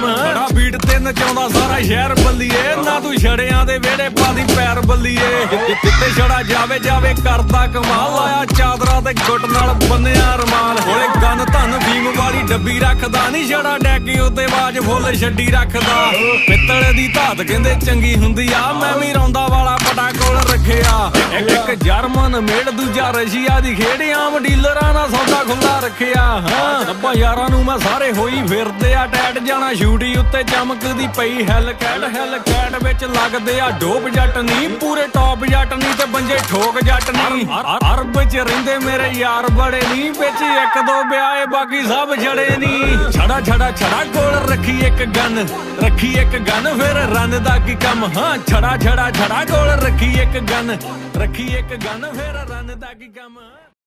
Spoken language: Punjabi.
ਕੰਮ ਬੜਾ ਬੀਟ ਤੇ ਨਚਾਉਂਦਾ ਸਾਰਾ ਸ਼ਹਿਰ ਬੱਲੀਏ। ਨਾ ਤੂੰ ਛੜਿਆਂ ਦੇ ਵਿਹੜੇ ਪਾਦੀ ਪੈਰ ਬੱਲੀਏ। ਜਿੱਤੇ ਛੜਾ ਜਾਵੇ ਜਾਵੇ ਕਰਦਾ ਕਮਾਲ। ਆਇਆ ਚਾਦਰਾ ਤੇ ਗੁੱਟ ਨਾਲ ਬੰਨਿਆ ਰਮਾਲ। ਹੋਲੇ ਗਨ ਧਨ ਭੀਮ ਵਾਲੀ ਡੱਬੀ ਰੱਖਦਾ ਨਹੀਂ ਛੜਾ ਡੈਕੀ ਉੱਤੇ ਬਾਜ ਫੁੱਲ ਛੱਡੀ ਰੱਖਦਾ। ਪਿੱਤਲ ਦੀ ਧਾਤ ਕਹਿੰਦੇ ਚੰਗੀ ਹੁੰਦੀ ਆ। ਮੈਂ ਵੀ ਰੌਂਦਾ ਵਾਲਾ ਪਟਾ ਕੋਲ ਰੱਖਿਆ। ਇੱਕ ਇੱਕ ਜਰਮਨ ਮੇਡ ਦੂਜਾ ਰਸ਼ੀਆ ਦੀ ਖੇਡ। ਆਮ ਡੀਲਰਾਂ ਨਾਲ ਸੌਦਾ ਖੁੱਲਾ ਰੱਖਿਆ। ਹਾਂ। ਰੱਬਾ ਯਾਰਾਂ ਨੂੰ ਮੈਂ ਸਾਰੇ ਹੋਈ ਫਿਰਦੇ ਆ। ਟੈਟ ਜਾਣਾ ਸ਼ੂਟੀ ਉੱਤੇ ਚਮਕਦੀ ਪਈ। ਹੈਲ ਕੈਟ ਹੈਲ ਕੈਟ ਵਿੱਚ ਲੱਗਦੇ ਆ। ਡੋਪ ਜੱਟ ਨਹੀਂ, ਪੂਰੇ ਟੌਪ ਜੱਟ ਨਹੀਂ ਤੇ ਬੰਜੇ ਠੋਕ ਜੱਟ ਨਹੀਂ। ਅਰਬ ਚ ਰਹਿੰਦੇ ਮੇਰੇ ਯਾਰ ਬੜੇ ਨਹੀਂ, ਵਿੱਚ ਇੱਕ ਦੋ ਵਿਆਹੇ ਬਾਕੀ ਸਭ ਛੜੇ ਨਹੀਂ। ਛੜਾ ਛੜਾ ਛੜਾ ਕੋਲ ਰੱਖੀ ਇੱਕ ਗਨ, ਰੱਖੀ ਇੱਕ ਗਨ, ਫਿਰ ਰਨ ਦਾ ਕੀ ਕੰਮ? ਹਾਂ, ਛੜਾ ਛੜਾ ਛੜਾ ਕੋਲ ਰੱਖੀ ਇੱਕ ਗਨ, ਰੱਖੀ ਇੱਕ ਗਨ, ਫਿਰ ਰਨ ਦਾ ਕੀ ਕੰਮ?